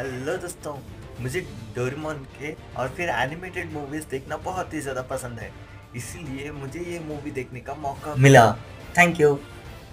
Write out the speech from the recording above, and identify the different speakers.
Speaker 1: Hello दोस्तों, मुझे Doraemon के और फिर एनिमेटेड मूवीज़ देखना बहुत ही ज़्यादा पसंद है। इसीलिए मुझे ये मूवी देखने का मौका मिला। Thank you